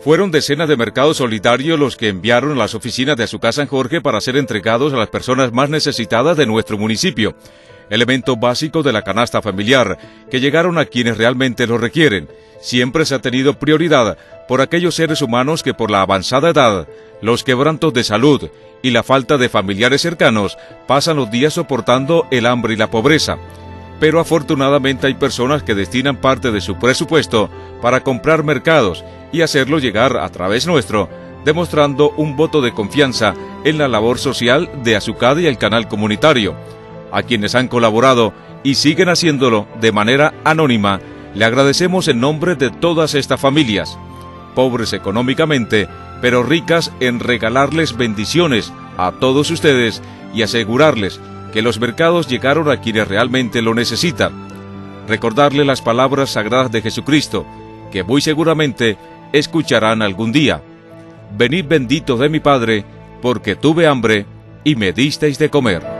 Fueron decenas de mercados solitarios los que enviaron las oficinas de Azucar San Jorge para ser entregados a las personas más necesitadas de nuestro municipio. Elemento básico de la canasta familiar, que llegaron a quienes realmente lo requieren. Siempre se ha tenido prioridad por aquellos seres humanos que por la avanzada edad, los quebrantos de salud y la falta de familiares cercanos pasan los días soportando el hambre y la pobreza pero afortunadamente hay personas que destinan parte de su presupuesto para comprar mercados y hacerlo llegar a través nuestro, demostrando un voto de confianza en la labor social de Azucada y el canal comunitario. A quienes han colaborado y siguen haciéndolo de manera anónima, le agradecemos en nombre de todas estas familias, pobres económicamente, pero ricas en regalarles bendiciones a todos ustedes y asegurarles que los mercados llegaron a quienes realmente lo necesitan. Recordarle las palabras sagradas de Jesucristo, que muy seguramente escucharán algún día. Venid benditos de mi Padre, porque tuve hambre y me disteis de comer.